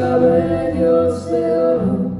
cabellos de oro,